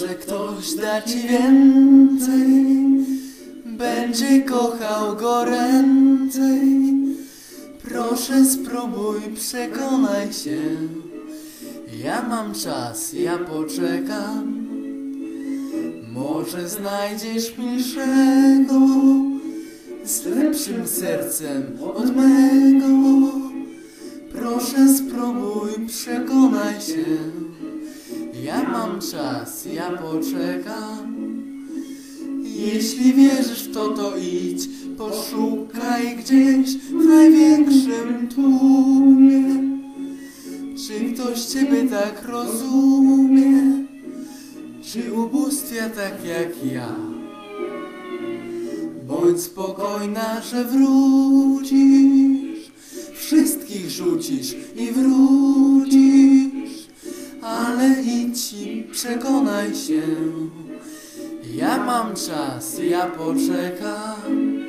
Może ktoś da ci więcej, będzie kochał go ręcej. Proszę spróbuj, przekonaj się. Ja mam czas, ja poczekam. Może znajdziesz milszego z lepszym sercem od mego. Proszę spróbuj, przekonaj się. Ja mam czas, ja poczekam. Jeśli wierzysz w to, to idź, poszukaj gdzieś w największym tłumie. Czy ktoś ciebie tak rozumie? Czy ubóstwia tak jak ja? Bądź spokojna, że wrócisz, wszystkich rzucisz i wrócisz, ale idź i przekonaj się. Ja mam czas, ja poczekam.